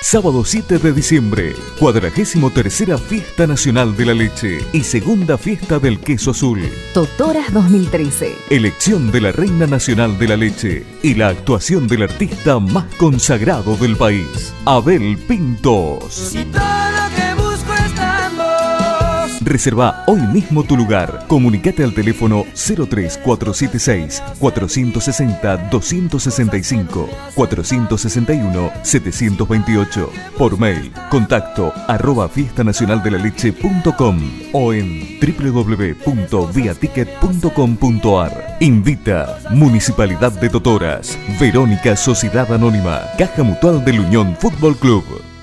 Sábado 7 de diciembre, cuadragésimo tercera Fiesta Nacional de la Leche y segunda Fiesta del Queso Azul. Totoras 2013. Elección de la Reina Nacional de la Leche y la actuación del artista más consagrado del país, Abel Pintos. Reserva hoy mismo tu lugar. Comunicate al teléfono 03476 460 265 461 728 por mail contacto arroba fiestanacionaldelaleche.com o en www.viaticket.com.ar Invita Municipalidad de Totoras Verónica Sociedad Anónima Caja Mutual del Unión Fútbol Club